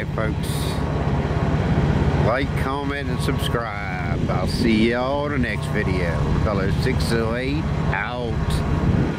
it, folks. Like, comment, and subscribe. I'll see y'all in the next video. Color 608 out.